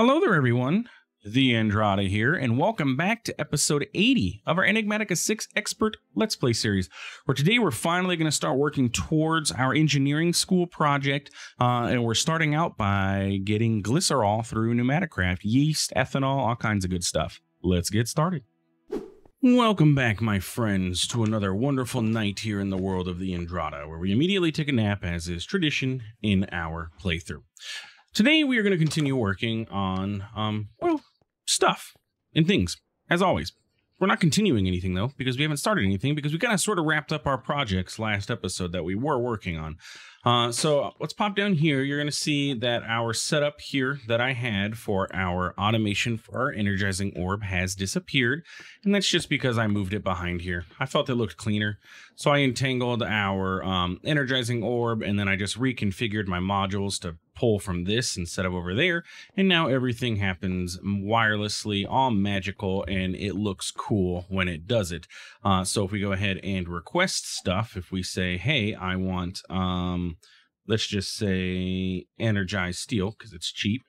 Hello there, everyone. The Andrata here, and welcome back to episode 80 of our Enigmatica 6 Expert Let's Play series, where today we're finally going to start working towards our engineering school project, uh, and we're starting out by getting glycerol through PneumaticCraft, yeast, ethanol, all kinds of good stuff. Let's get started. Welcome back, my friends, to another wonderful night here in the world of the Andrata, where we immediately take a nap, as is tradition in our playthrough. Today we are going to continue working on, um, well, stuff and things, as always. We're not continuing anything though, because we haven't started anything, because we kind of sort of wrapped up our projects last episode that we were working on. Uh, so let's pop down here. You're going to see that our setup here that I had for our automation for our energizing orb has disappeared. And that's just because I moved it behind here. I felt it looked cleaner. So I entangled our um, energizing orb and then I just reconfigured my modules to pull from this instead of over there. And now everything happens wirelessly, all magical, and it looks cool when it does it. Uh, so if we go ahead and request stuff, if we say, hey, I want, um, let's just say energized steel because it's cheap.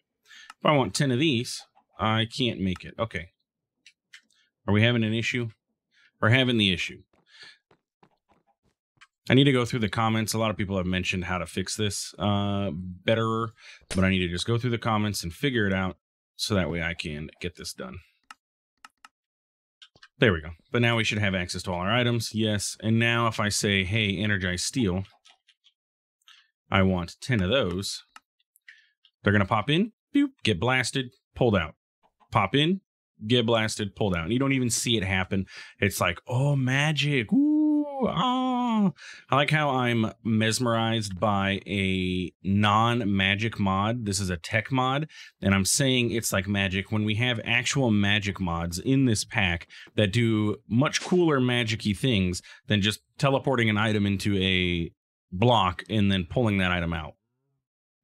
If I want 10 of these, I can't make it. Okay. Are we having an issue? We're having the issue. I need to go through the comments. A lot of people have mentioned how to fix this uh, better, but I need to just go through the comments and figure it out so that way I can get this done. There we go. But now we should have access to all our items. Yes. And now if I say, hey, energize steel, I want 10 of those. They're going to pop in, boop, get blasted, pulled out. Pop in, get blasted, pulled out. And you don't even see it happen. It's like, oh, magic. Ooh, ah. I like how I'm mesmerized by a non magic mod. This is a tech mod. And I'm saying it's like magic when we have actual magic mods in this pack that do much cooler magic things than just teleporting an item into a block and then pulling that item out.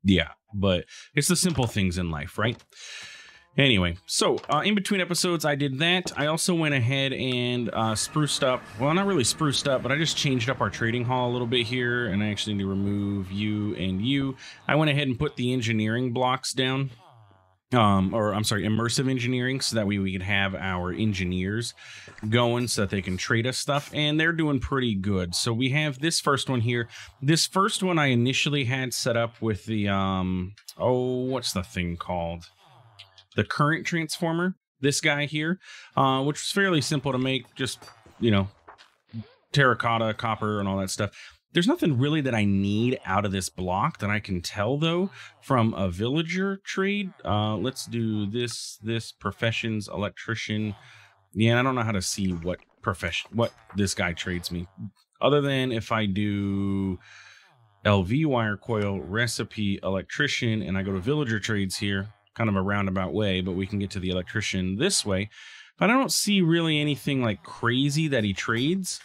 Yeah, but it's the simple things in life, right? Anyway, so uh, in between episodes, I did that. I also went ahead and uh, spruced up. Well, not really spruced up, but I just changed up our trading hall a little bit here, and I actually need to remove you and you. I went ahead and put the engineering blocks down. Um, or I'm sorry, immersive engineering, so that way we could have our engineers going so that they can trade us stuff, and they're doing pretty good. So we have this first one here. This first one I initially had set up with the um, oh, what's the thing called? The current transformer, this guy here, uh, which was fairly simple to make, just, you know, terracotta, copper, and all that stuff. There's nothing really that I need out of this block that I can tell, though, from a villager trade. Uh, let's do this, this, professions, electrician. Yeah, I don't know how to see what profession, what this guy trades me. Other than if I do LV wire coil, recipe, electrician, and I go to villager trades here, kind of a roundabout way, but we can get to the electrician this way. But I don't see really anything like crazy that he trades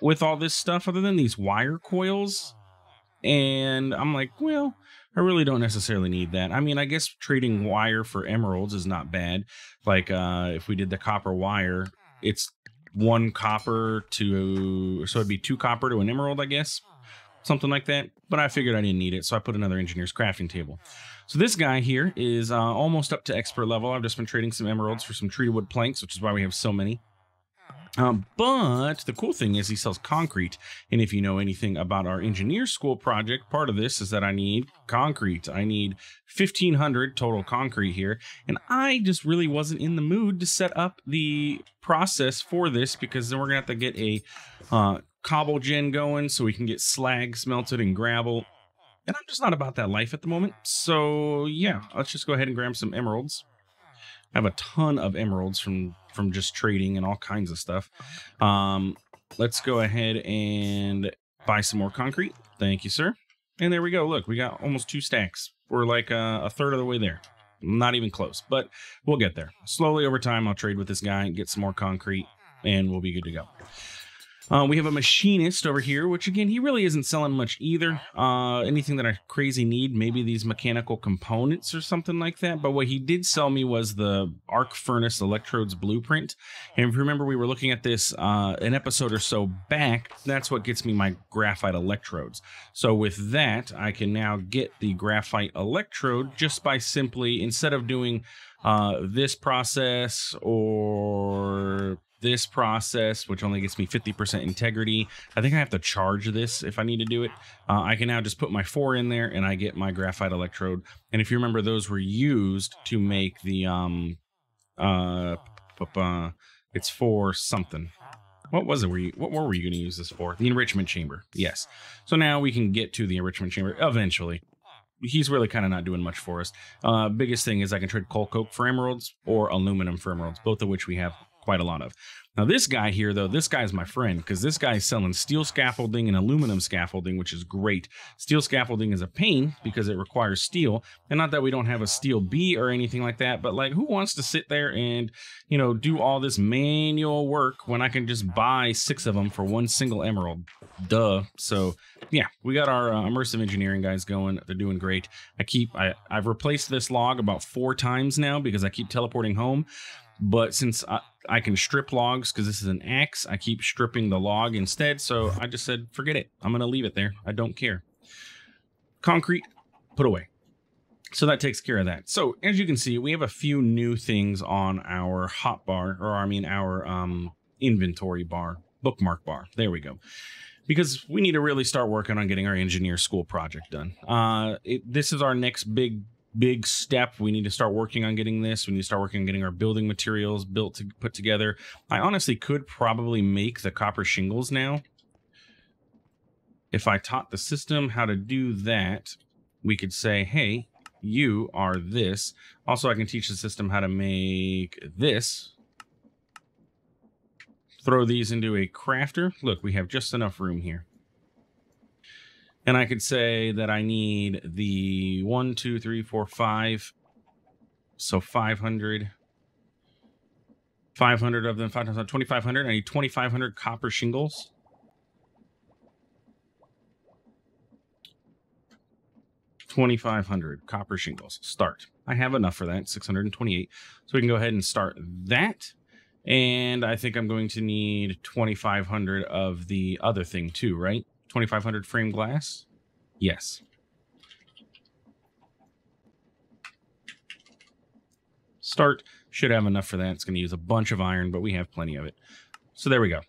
with all this stuff other than these wire coils. And I'm like, well, I really don't necessarily need that. I mean, I guess trading wire for emeralds is not bad. Like uh if we did the copper wire, it's one copper to so it'd be two copper to an emerald, I guess. Something like that. But I figured I didn't need it, so I put another engineer's crafting table. So this guy here is uh, almost up to expert level. I've just been trading some emeralds for some treated wood planks, which is why we have so many. Um, but the cool thing is he sells concrete. And if you know anything about our engineer school project, part of this is that I need concrete. I need 1500 total concrete here. And I just really wasn't in the mood to set up the process for this because then we're going to have to get a uh, cobble gen going so we can get slag smelted and gravel and I'm just not about that life at the moment. So yeah, let's just go ahead and grab some emeralds. I have a ton of emeralds from from just trading and all kinds of stuff. Um, let's go ahead and buy some more concrete. Thank you, sir. And there we go. Look, we got almost two stacks. We're like a, a third of the way there. Not even close, but we'll get there. Slowly over time, I'll trade with this guy and get some more concrete, and we'll be good to go. Uh, we have a machinist over here, which again, he really isn't selling much either. Uh, anything that I crazy need, maybe these mechanical components or something like that. But what he did sell me was the arc furnace electrodes blueprint. And if you remember, we were looking at this uh, an episode or so back. That's what gets me my graphite electrodes. So with that, I can now get the graphite electrode just by simply, instead of doing uh, this process or this process, which only gets me 50% integrity. I think I have to charge this if I need to do it. Uh, I can now just put my four in there and I get my graphite electrode. And if you remember, those were used to make the, um, uh, it's for something. What was it? Were you, what were you going to use this for? The enrichment chamber. Yes. So now we can get to the enrichment chamber eventually he's really kind of not doing much for us. Uh, biggest thing is I can trade coal coke for emeralds or aluminum for emeralds, both of which we have quite a lot of. Now, this guy here, though, this guy's my friend because this guy's selling steel scaffolding and aluminum scaffolding, which is great. Steel scaffolding is a pain because it requires steel. And not that we don't have a steel bee or anything like that, but like, who wants to sit there and, you know, do all this manual work when I can just buy six of them for one single emerald? Duh. So, yeah, we got our uh, immersive engineering guys going. They're doing great. I keep, I, I've replaced this log about four times now because I keep teleporting home. But since I, I can strip logs because this is an axe, I keep stripping the log instead. So I just said, forget it. I'm going to leave it there. I don't care. Concrete, put away. So that takes care of that. So as you can see, we have a few new things on our hot bar, or I mean our um, inventory bar, bookmark bar. There we go because we need to really start working on getting our engineer school project done. Uh, it, this is our next big big step. We need to start working on getting this. We need to start working on getting our building materials built to put together. I honestly could probably make the copper shingles now. If I taught the system how to do that, we could say, hey, you are this. Also, I can teach the system how to make this. Throw these into a crafter. Look, we have just enough room here and I could say that I need the one, two, three, four, five. So 500. 500 of them, 2,500. I need 2,500 copper shingles. Twenty-five hundred copper shingles. Start. I have enough for that. Six hundred and twenty-eight. So we can go ahead and start that. And I think I'm going to need twenty-five hundred of the other thing too, right? 2500 frame glass? Yes. Start should have enough for that. It's going to use a bunch of iron, but we have plenty of it. So there we go.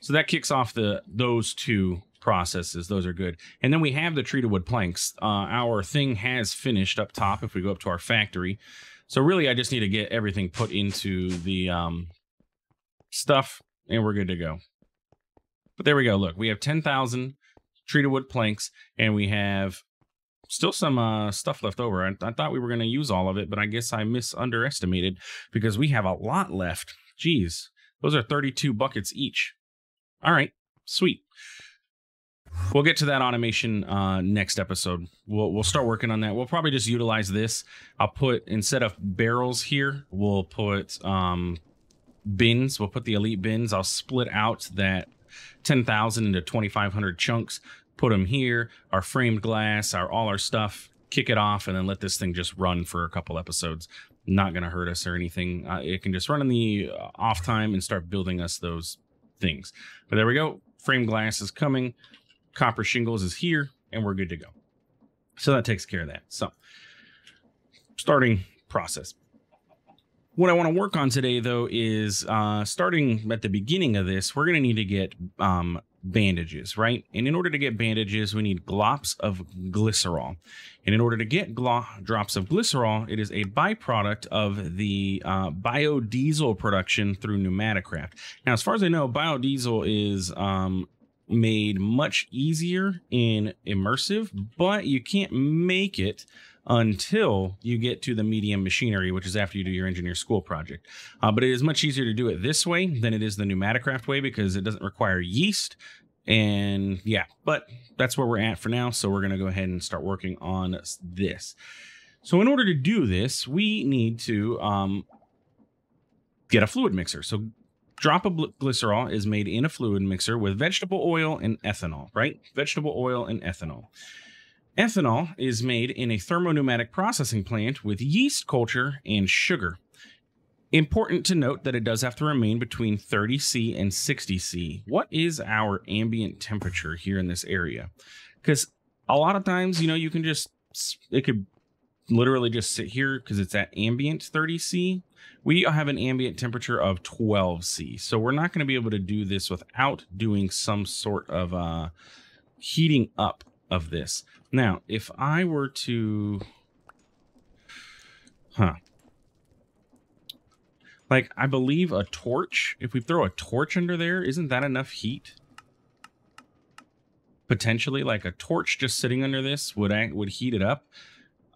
So that kicks off the those two processes. Those are good. And then we have the treated wood planks. Uh, our thing has finished up top if we go up to our factory. So really, I just need to get everything put into the um, stuff, and we're good to go. But there we go. Look, we have 10,000 treated wood planks, and we have still some uh, stuff left over. I, I thought we were going to use all of it, but I guess I misunderestimated because we have a lot left. Jeez, those are 32 buckets each. All right, sweet. We'll get to that automation uh, next episode. We'll we'll start working on that. We'll probably just utilize this. I'll put instead of barrels here, we'll put um, bins. We'll put the elite bins. I'll split out that 10,000 into 2,500 chunks, put them here, our framed glass, our all our stuff, kick it off, and then let this thing just run for a couple episodes. Not going to hurt us or anything. Uh, it can just run in the uh, off time and start building us those things. But there we go. Frame glass is coming. Copper shingles is here, and we're good to go. So that takes care of that. So, starting process. What I want to work on today, though, is uh, starting at the beginning of this, we're going to need to get um, bandages, right? And in order to get bandages, we need glops of glycerol. And in order to get drops of glycerol, it is a byproduct of the uh, biodiesel production through PneumaticCraft. Now, as far as I know, biodiesel is um, made much easier in immersive, but you can't make it until you get to the medium machinery, which is after you do your engineer school project. Uh, but it is much easier to do it this way than it is the PneumaticCraft way because it doesn't require yeast. And yeah, but that's where we're at for now. So we're going to go ahead and start working on this. So in order to do this, we need to um, get a fluid mixer. So drop of glycerol is made in a fluid mixer with vegetable oil and ethanol, right? Vegetable oil and ethanol. Ethanol is made in a thermopneumatic processing plant with yeast culture and sugar. Important to note that it does have to remain between 30C and 60C. What is our ambient temperature here in this area? Because a lot of times, you know, you can just, it could literally just sit here because it's at ambient 30C. We have an ambient temperature of 12C. So we're not going to be able to do this without doing some sort of uh, heating up of this. Now, if I were to, huh, like I believe a torch, if we throw a torch under there, isn't that enough heat? Potentially, like a torch just sitting under this would act, would heat it up,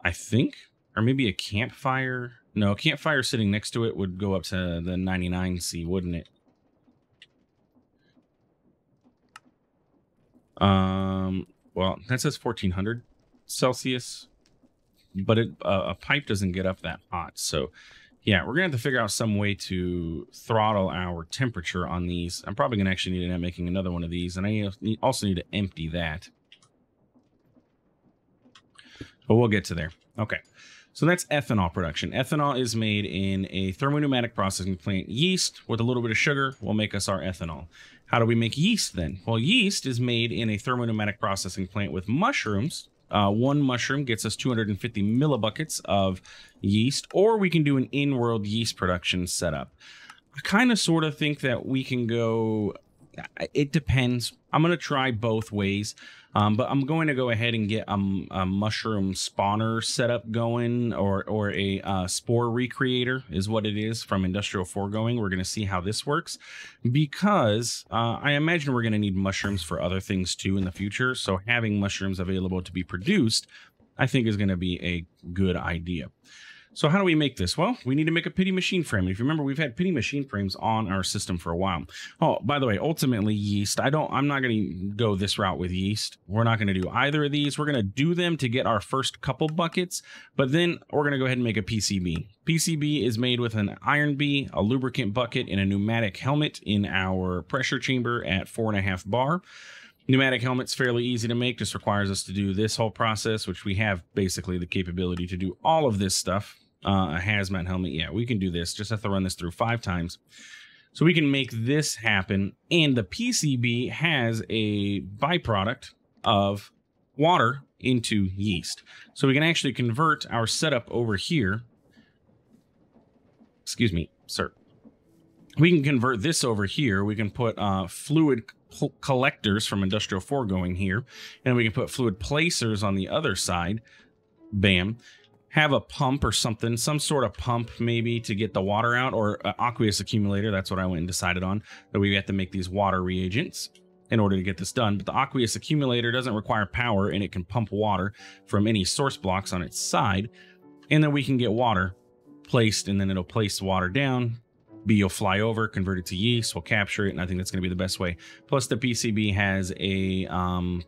I think, or maybe a campfire. No, a campfire sitting next to it would go up to the 99C, wouldn't it? Um, well, that says 1400 Celsius, but it, uh, a pipe doesn't get up that hot. So, yeah, we're gonna have to figure out some way to throttle our temperature on these. I'm probably gonna actually need to end up making another one of these, and I also need to empty that. But we'll get to there. Okay. So that's ethanol production. Ethanol is made in a thermopneumatic processing plant. Yeast with a little bit of sugar will make us our ethanol. How do we make yeast then? Well, yeast is made in a thermopneumatic processing plant with mushrooms. Uh, one mushroom gets us 250 millibuckets of yeast, or we can do an in-world yeast production setup. I kind of sort of think that we can go, it depends. I'm going to try both ways. Um, but I'm going to go ahead and get a, a mushroom spawner setup going or, or a uh, spore recreator is what it is from Industrial Foregoing. We're going to see how this works because uh, I imagine we're going to need mushrooms for other things too in the future. So having mushrooms available to be produced, I think is going to be a good idea. So how do we make this? Well, we need to make a pity machine frame. If you remember, we've had pity machine frames on our system for a while. Oh, by the way, ultimately yeast, I don't, I'm not going to go this route with yeast. We're not going to do either of these. We're going to do them to get our first couple buckets, but then we're going to go ahead and make a PCB. PCB is made with an iron B, a lubricant bucket, and a pneumatic helmet in our pressure chamber at four and a half bar. Pneumatic helmet's fairly easy to make, just requires us to do this whole process, which we have basically the capability to do all of this stuff uh, a hazmat helmet. Yeah, we can do this. Just have to run this through five times. So we can make this happen. And the PCB has a byproduct of water into yeast. So we can actually convert our setup over here. Excuse me, sir. We can convert this over here. We can put uh, fluid collectors from industrial foregoing here. And we can put fluid placers on the other side. Bam have a pump or something, some sort of pump maybe to get the water out, or aqueous accumulator. That's what I went and decided on. That we have to make these water reagents in order to get this done. But the aqueous accumulator doesn't require power and it can pump water from any source blocks on its side. And then we can get water placed and then it'll place water down. B will fly over, convert it to yeast, we'll capture it, and I think that's going to be the best way. Plus, the PCB has a um,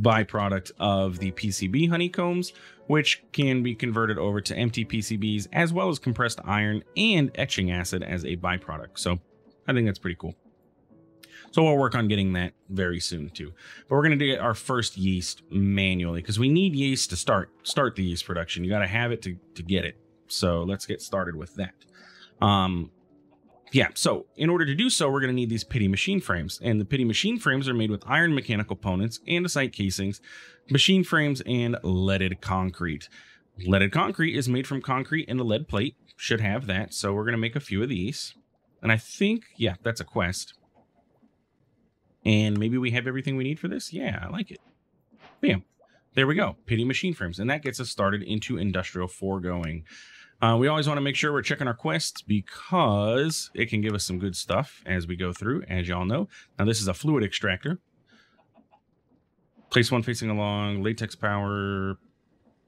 byproduct of the PCB honeycombs, which can be converted over to empty PCBs, as well as compressed iron and etching acid as a byproduct. So I think that's pretty cool. So we'll work on getting that very soon too. But we're going to get our first yeast manually because we need yeast to start start the yeast production. You got to have it to, to get it. So let's get started with that. Um, yeah, so in order to do so, we're going to need these pity machine frames. And the pity machine frames are made with iron mechanical components, andesite casings, machine frames, and leaded concrete. Leaded concrete is made from concrete and a lead plate. Should have that. So we're going to make a few of these. And I think, yeah, that's a quest. And maybe we have everything we need for this. Yeah, I like it. Bam. There we go. Pity machine frames. And that gets us started into industrial foregoing. Uh, we always want to make sure we're checking our quests because it can give us some good stuff as we go through, as y'all know. Now, this is a fluid extractor. Place one facing along, latex power,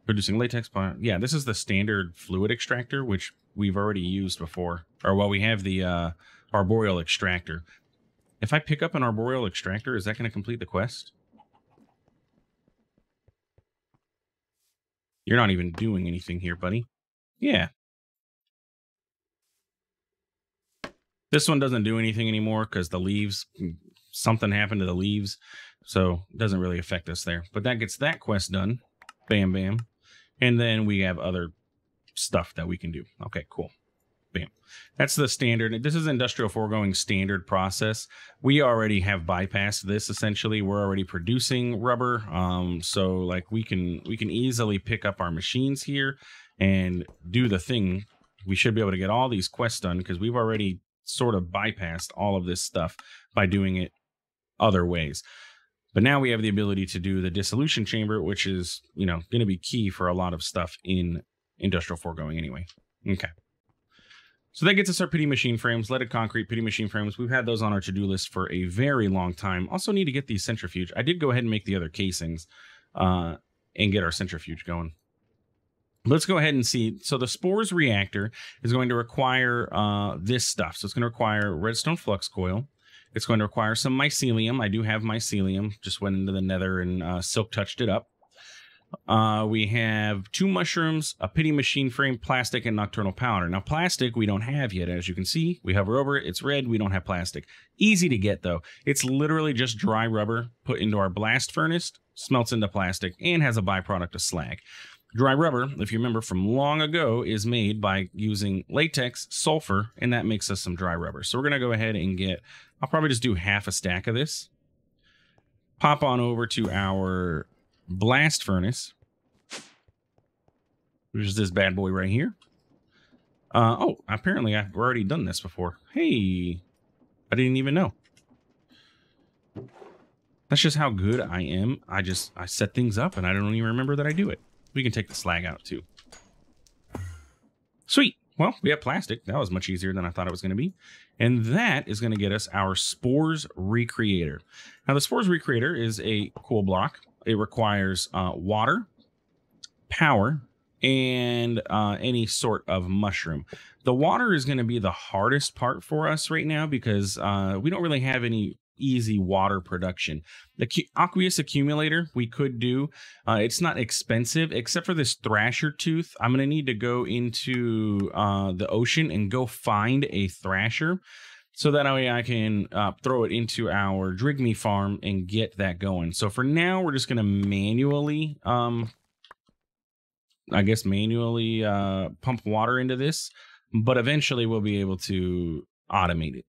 producing latex power. Yeah, this is the standard fluid extractor, which we've already used before. Or, well, we have the uh, arboreal extractor. If I pick up an arboreal extractor, is that going to complete the quest? You're not even doing anything here, buddy. Yeah. This one doesn't do anything anymore because the leaves, something happened to the leaves. So it doesn't really affect us there. But that gets that quest done. Bam, bam. And then we have other stuff that we can do. Okay, cool. Bam. That's the standard. This is industrial foregoing standard process. We already have bypassed this essentially. We're already producing rubber. Um, so like we can we can easily pick up our machines here and do the thing. We should be able to get all these quests done because we've already sort of bypassed all of this stuff by doing it other ways. But now we have the ability to do the dissolution chamber, which is, you know, going to be key for a lot of stuff in industrial foregoing anyway. Okay. So that gets us our pity machine frames, leaded concrete pity machine frames. We've had those on our to-do list for a very long time. Also need to get the centrifuge. I did go ahead and make the other casings uh, and get our centrifuge going. Let's go ahead and see. So the spores recreator is going to require uh, this stuff. So it's going to require redstone flux coil. It's going to require some mycelium. I do have mycelium. Just went into the nether and uh, silk touched it up. Uh, we have two mushrooms, a pity machine frame, plastic, and nocturnal powder. Now, plastic we don't have yet. As you can see, we hover over it. It's red. We don't have plastic. Easy to get, though. It's literally just dry rubber put into our blast furnace, smelts into plastic, and has a byproduct of slag. Dry rubber, if you remember from long ago, is made by using latex, sulfur, and that makes us some dry rubber. So we're going to go ahead and get, I'll probably just do half a stack of this. Pop on over to our blast furnace, which is this bad boy right here. Uh, oh, apparently I've already done this before. Hey, I didn't even know. That's just how good I am. I just, I set things up and I don't even remember that I do it. We can take the slag out too. Sweet. Well, we have plastic. That was much easier than I thought it was going to be. And that is going to get us our Spores Recreator. Now, the Spores Recreator is a cool block. It requires uh, water, power, and uh, any sort of mushroom. The water is going to be the hardest part for us right now because uh, we don't really have any easy water production. The aqueous accumulator we could do. Uh, it's not expensive except for this thrasher tooth. I'm going to need to go into uh, the ocean and go find a thrasher so that way I can uh, throw it into our Drygmy farm and get that going. So for now, we're just going to manually, um, I guess, manually uh, pump water into this, but eventually we'll be able to automate it.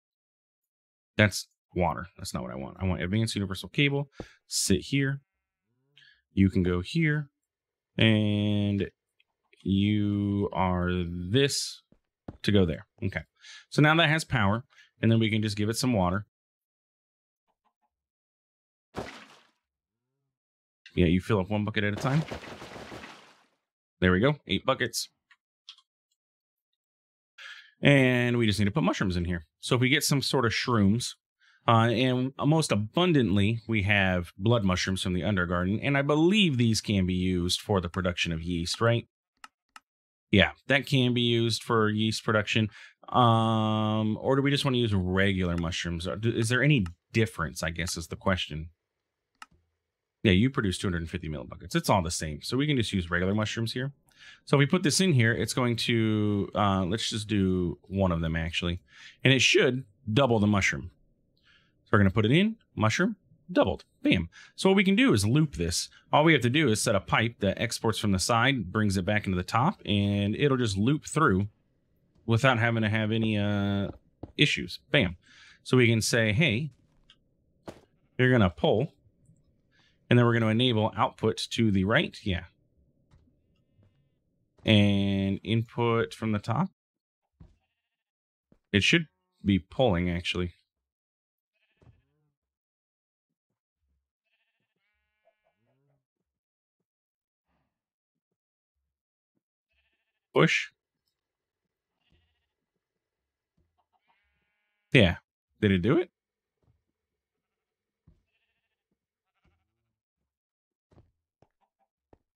That's water. That's not what I want. I want advanced universal cable. Sit here. You can go here. And you are this to go there. Okay. So now that has power. And then we can just give it some water. Yeah, you fill up one bucket at a time. There we go. Eight buckets. And we just need to put mushrooms in here. So if we get some sort of shrooms, uh, and most abundantly, we have blood mushrooms from the Undergarden, and I believe these can be used for the production of yeast, right? Yeah, that can be used for yeast production. Um, or do we just want to use regular mushrooms? Is there any difference? I guess is the question. Yeah, you produce 250 millibuckets. It's all the same. So we can just use regular mushrooms here. So if we put this in here, it's going to, uh, let's just do one of them actually. And it should double the mushroom. We're going to put it in, mushroom, doubled. Bam. So what we can do is loop this. All we have to do is set a pipe that exports from the side, brings it back into the top, and it'll just loop through without having to have any uh, issues. Bam. So we can say, hey, you're going to pull, and then we're going to enable output to the right. Yeah. And input from the top. It should be pulling, actually. Push. Yeah. Did it do it?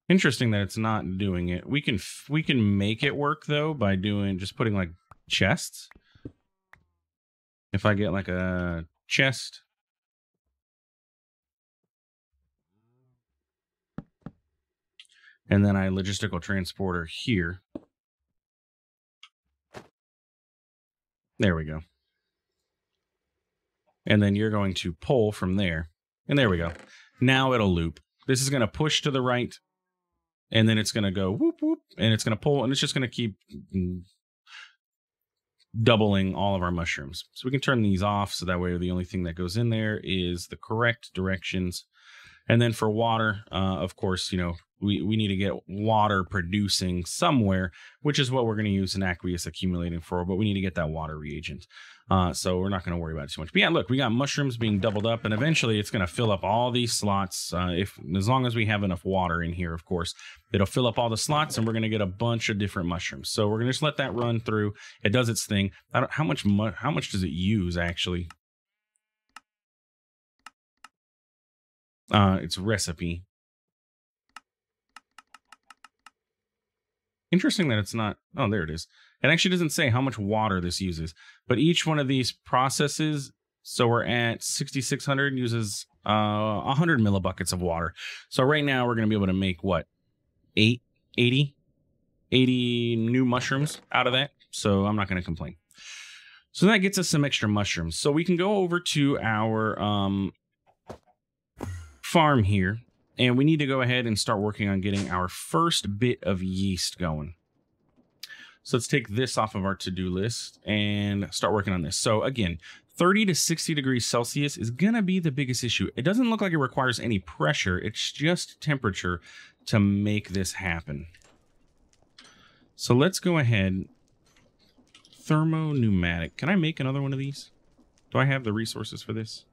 Interesting that it's not doing it. We can we can make it work though by doing just putting like chests. If I get like a chest and then I logistical transporter here. There we go. And then you're going to pull from there. And there we go. Now it'll loop. This is going to push to the right. And then it's going to go whoop, whoop. And it's going to pull. And it's just going to keep doubling all of our mushrooms. So we can turn these off. So that way the only thing that goes in there is the correct directions. And then for water, uh, of course, you know, we, we need to get water producing somewhere, which is what we're going to use an aqueous accumulating for, but we need to get that water reagent. Uh, so we're not going to worry about it too much. But yeah, look, we got mushrooms being doubled up, and eventually it's going to fill up all these slots. Uh, if as long as we have enough water in here, of course, it'll fill up all the slots, and we're going to get a bunch of different mushrooms. So we're going to just let that run through. It does its thing. How much mu- how much does it use actually? Uh, its recipe. Interesting that it's not. Oh, there it is. It actually doesn't say how much water this uses, but each one of these processes. So we're at 6600 uses uh 100 millibuckets of water. So right now we're going to be able to make what? 8 80 80 new mushrooms out of that. So I'm not going to complain. So that gets us some extra mushrooms. So we can go over to our um farm here and we need to go ahead and start working on getting our first bit of yeast going. So let's take this off of our to-do list and start working on this. So again, 30 to 60 degrees Celsius is to be the biggest issue. It doesn't look like it requires any pressure. It's just temperature to make this happen. So let's go ahead. Thermo-pneumatic. Can I make another one of these? Do I have the resources for this?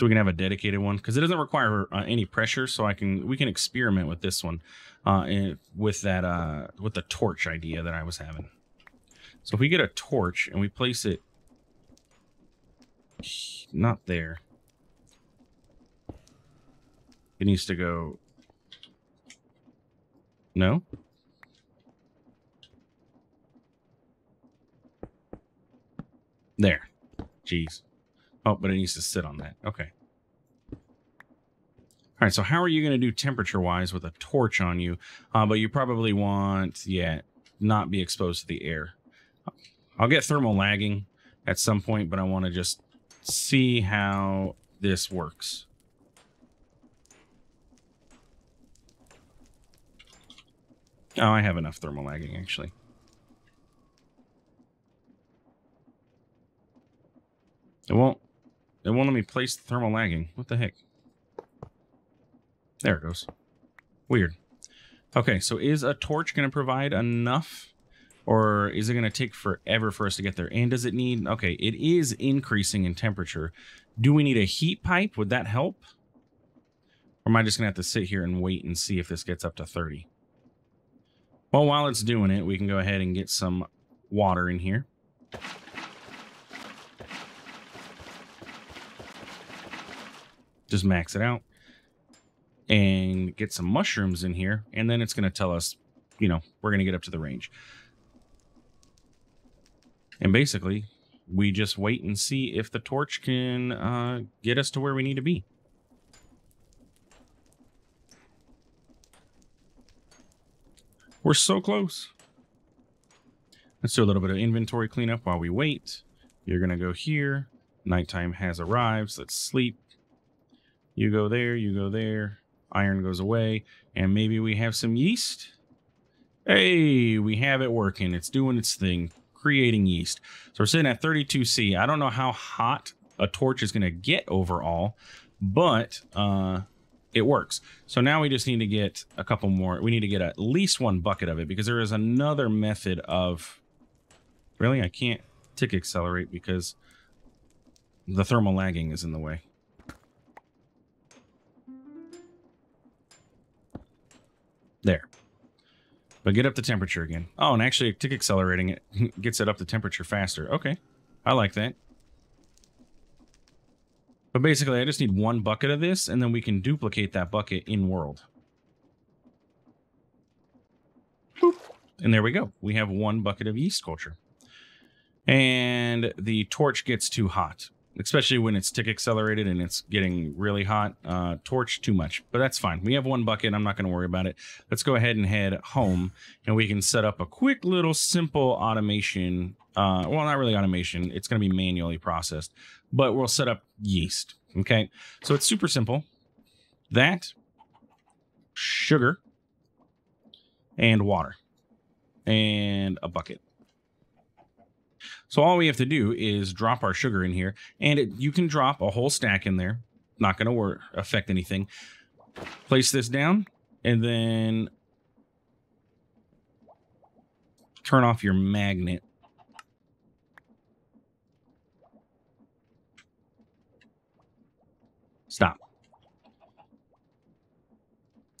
So we can have a dedicated one because it doesn't require uh, any pressure so i can we can experiment with this one uh and with that uh with the torch idea that i was having. So if we get a torch and we place it not there. It needs to go no? There. Jeez Oh, but it needs to sit on that. Okay. All right, so how are you going to do temperature-wise with a torch on you? Uh, but you probably want, yeah, not be exposed to the air. I'll get thermal lagging at some point, but I want to just see how this works. Oh, I have enough thermal lagging, actually. It won't it won't let me place the thermal lagging. What the heck? There it goes. Weird. Okay, so is a torch going to provide enough? Or is it going to take forever for us to get there? And does it need... Okay, it is increasing in temperature. Do we need a heat pipe? Would that help? Or am I just going to have to sit here and wait and see if this gets up to 30? Well, while it's doing it, we can go ahead and get some water in here. Just max it out and get some mushrooms in here. And then it's going to tell us, you know, we're going to get up to the range. And basically, we just wait and see if the torch can uh, get us to where we need to be. We're so close. Let's do a little bit of inventory cleanup while we wait. You're going to go here. Nighttime has arrived. So let's sleep. You go there, you go there. Iron goes away. And maybe we have some yeast. Hey, we have it working. It's doing its thing, creating yeast. So we're sitting at 32C. I don't know how hot a torch is going to get overall, but uh, it works. So now we just need to get a couple more. We need to get at least one bucket of it because there is another method of... Really? I can't tick accelerate because the thermal lagging is in the way. There. But get up the temperature again. Oh, and actually tick accelerating it gets it up the temperature faster. Okay. I like that. But basically, I just need one bucket of this, and then we can duplicate that bucket in world. And there we go. We have one bucket of yeast culture. And the torch gets too hot. Especially when it's tick accelerated and it's getting really hot. Uh, torch too much, but that's fine. We have one bucket. I'm not going to worry about it. Let's go ahead and head home, and we can set up a quick little simple automation. Uh, well, not really automation. It's going to be manually processed, but we'll set up yeast. Okay, so it's super simple. That sugar and water and a bucket. So all we have to do is drop our sugar in here, and it, you can drop a whole stack in there. Not going to affect anything. Place this down, and then turn off your magnet. Stop.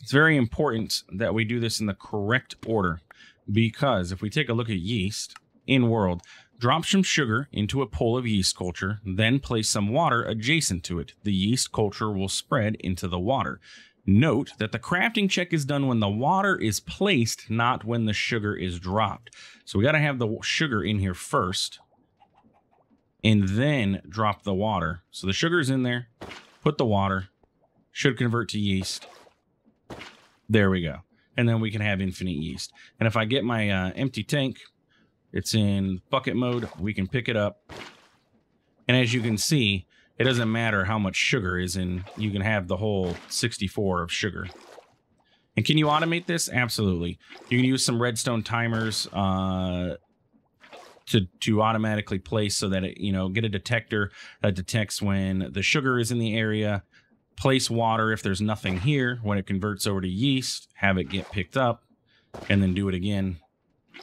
It's very important that we do this in the correct order because if we take a look at yeast in world, drop some sugar into a pool of yeast culture, then place some water adjacent to it. The yeast culture will spread into the water. Note that the crafting check is done when the water is placed, not when the sugar is dropped. So we got to have the sugar in here first and then drop the water. So the sugar is in there, put the water, should convert to yeast. There we go and then we can have infinite yeast. And if I get my uh, empty tank, it's in bucket mode. We can pick it up. And as you can see, it doesn't matter how much sugar is in. You can have the whole 64 of sugar. And can you automate this? Absolutely. You can use some redstone timers uh, to to automatically place so that it you know get a detector that detects when the sugar is in the area place water if there's nothing here. When it converts over to yeast, have it get picked up, and then do it again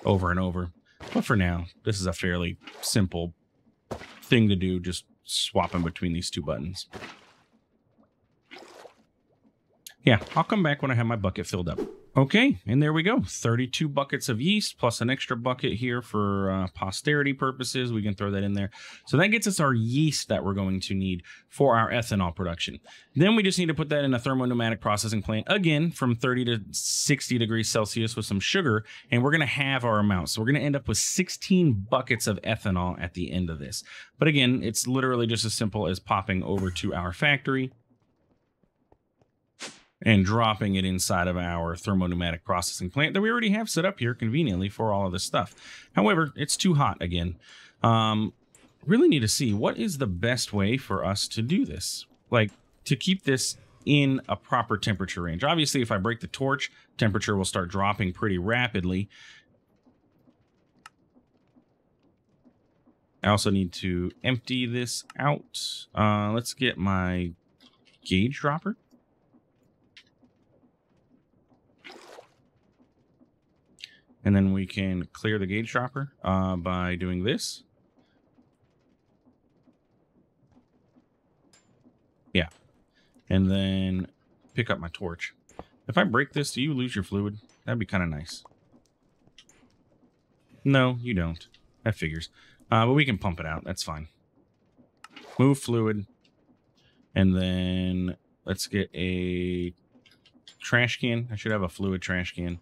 over and over. But for now, this is a fairly simple thing to do, just swapping between these two buttons. Yeah, I'll come back when I have my bucket filled up. Okay, and there we go. 32 buckets of yeast plus an extra bucket here for uh, posterity purposes. We can throw that in there. So that gets us our yeast that we're going to need for our ethanol production. Then we just need to put that in a thermopneumatic processing plant, again, from 30 to 60 degrees Celsius with some sugar, and we're going to have our amount. So we're going to end up with 16 buckets of ethanol at the end of this. But again, it's literally just as simple as popping over to our factory, and dropping it inside of our thermopneumatic processing plant that we already have set up here conveniently for all of this stuff. However, it's too hot again. Um, really need to see what is the best way for us to do this. Like to keep this in a proper temperature range. Obviously, if I break the torch, temperature will start dropping pretty rapidly. I also need to empty this out. Uh, let's get my gauge dropper. And then we can clear the gauge dropper uh, by doing this. Yeah. And then pick up my torch. If I break this, do you lose your fluid? That'd be kind of nice. No, you don't. That figures. Uh, but we can pump it out. That's fine. Move fluid. And then let's get a trash can. I should have a fluid trash can.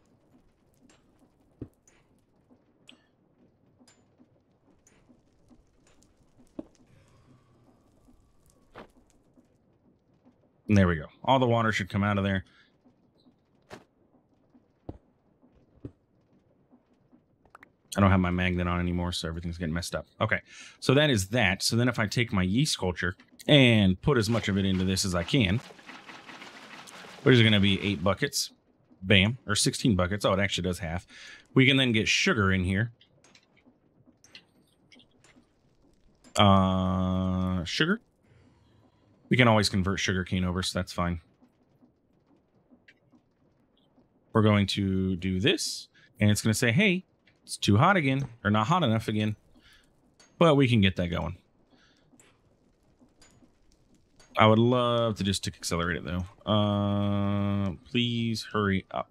And there we go. All the water should come out of there. I don't have my magnet on anymore, so everything's getting messed up. Okay, so that is that. So then if I take my yeast culture and put as much of it into this as I can, which is going to be eight buckets, bam, or 16 buckets. Oh, it actually does half. We can then get sugar in here. Uh, sugar. We can always convert sugarcane over, so that's fine. We're going to do this, and it's going to say, hey, it's too hot again, or not hot enough again. But we can get that going. I would love to just accelerate it, though. Uh, please hurry up.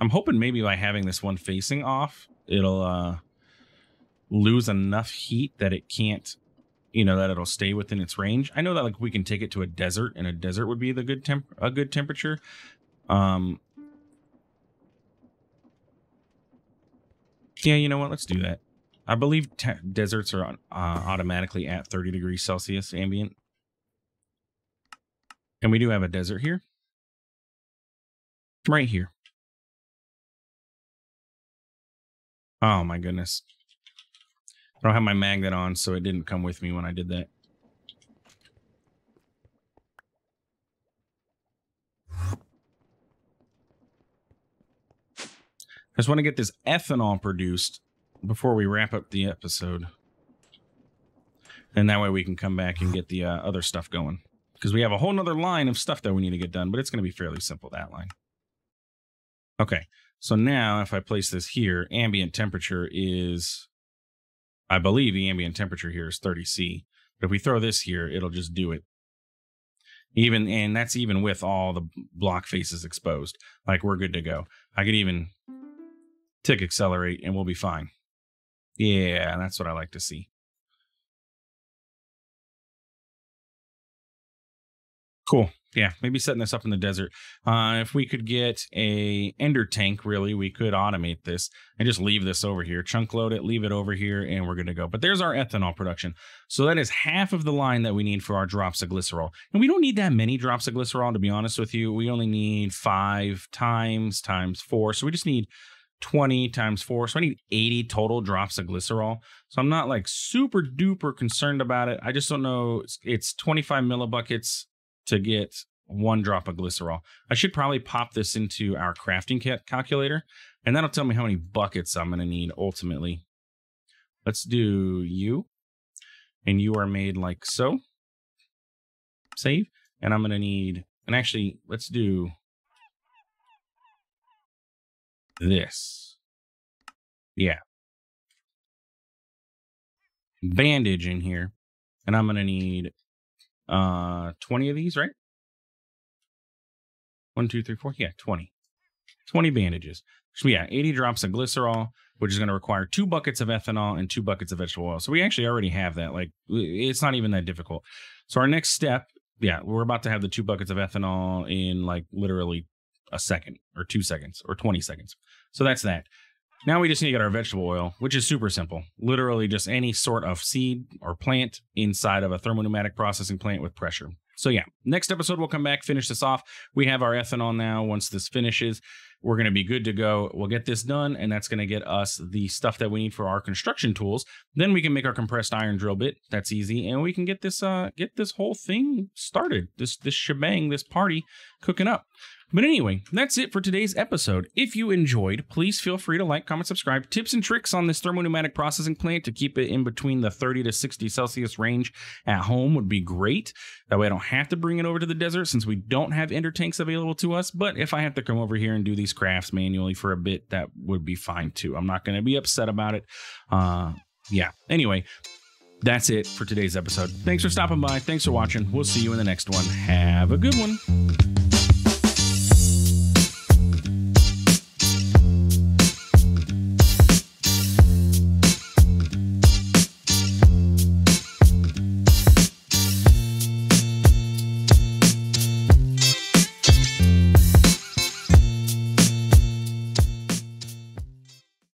I'm hoping maybe by having this one facing off, it'll uh, lose enough heat that it can't you know that it'll stay within its range. I know that like we can take it to a desert, and a desert would be the good temp a good temperature. Um, yeah, you know what? Let's do that. I believe deserts are uh, automatically at 30 degrees Celsius ambient. And we do have a desert here. Right here. Oh my goodness. I don't have my magnet on, so it didn't come with me when I did that. I just want to get this ethanol produced before we wrap up the episode. And that way we can come back and get the uh, other stuff going. Because we have a whole nother line of stuff that we need to get done, but it's going to be fairly simple, that line. Okay, so now if I place this here, ambient temperature is, I believe the ambient temperature here is 30 C. But if we throw this here, it'll just do it. Even, and that's even with all the block faces exposed. Like we're good to go. I could even tick accelerate and we'll be fine. Yeah, that's what I like to see. Cool. Yeah, maybe setting this up in the desert. Uh, if we could get a ender tank, really, we could automate this and just leave this over here, chunk load it, leave it over here, and we're to go. But there's our ethanol production. So that is half of the line that we need for our drops of glycerol. And we don't need that many drops of glycerol, to be honest with you. We only need five times times four. So we just need 20 times four. So I need 80 total drops of glycerol. So I'm not like super duper concerned about it. I just don't know. It's, it's 25 millibuckets to get one drop of glycerol. I should probably pop this into our crafting kit calculator and that'll tell me how many buckets I'm going to need ultimately. Let's do you. And you are made like so. Save. And I'm going to need, and actually, let's do this. Yeah. Bandage in here. And I'm going to need uh 20 of these, right? One, two, three, four. Yeah, 20. 20 bandages. So yeah, 80 drops of glycerol, which is going to require two buckets of ethanol and two buckets of vegetable oil. So we actually already have that. Like it's not even that difficult. So our next step, yeah, we're about to have the two buckets of ethanol in like literally a second or two seconds or 20 seconds. So that's that. Now we just need to get our vegetable oil, which is super simple. Literally just any sort of seed or plant inside of a thermopneumatic processing plant with pressure. So yeah, next episode we'll come back, finish this off. We have our ethanol now. Once this finishes, we're going to be good to go. We'll get this done, and that's going to get us the stuff that we need for our construction tools. Then we can make our compressed iron drill bit. That's easy, and we can get this uh get this whole thing started. This this shebang, this party cooking up. But anyway, that's it for today's episode. If you enjoyed, please feel free to like, comment, subscribe. Tips and tricks on this thermopneumatic processing plant to keep it in between the 30 to 60 Celsius range at home would be great. That way I don't have to bring it over to the desert since we don't have ender tanks available to us. But if I have to come over here and do these crafts manually for a bit, that would be fine too. I'm not going to be upset about it. Uh, yeah. Anyway, that's it for today's episode. Thanks for stopping by. Thanks for watching. We'll see you in the next one. Have a good one.